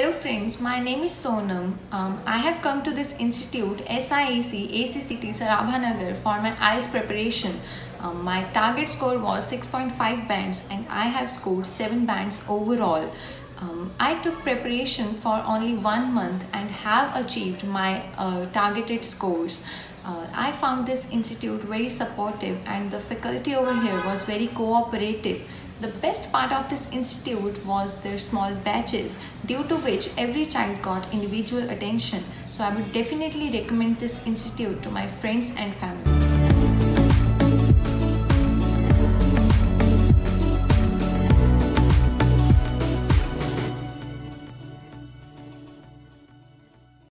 Hello friends, my name is Sonam. Um, I have come to this institute SIEC ACCT Sarabhanagar for my IELTS preparation. Um, my target score was 6.5 bands and I have scored 7 bands overall. Um, I took preparation for only one month and have achieved my uh, targeted scores. Uh, I found this institute very supportive and the faculty over here was very cooperative. The best part of this institute was their small batches due to which every child got individual attention. So I would definitely recommend this institute to my friends and family.